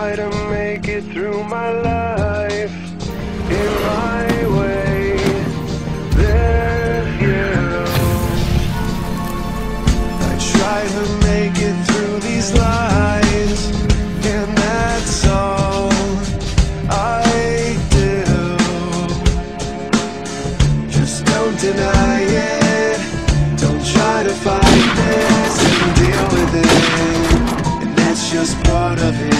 try to make it through my life in my way. There's you. I try to make it through these lies, and that's all I do. Just don't deny it. Don't try to fight this and deal with it. And that's just part of it.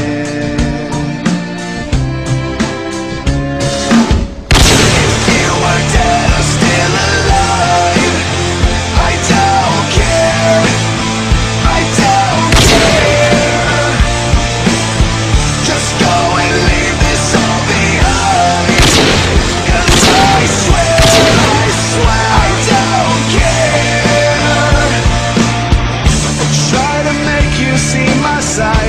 massa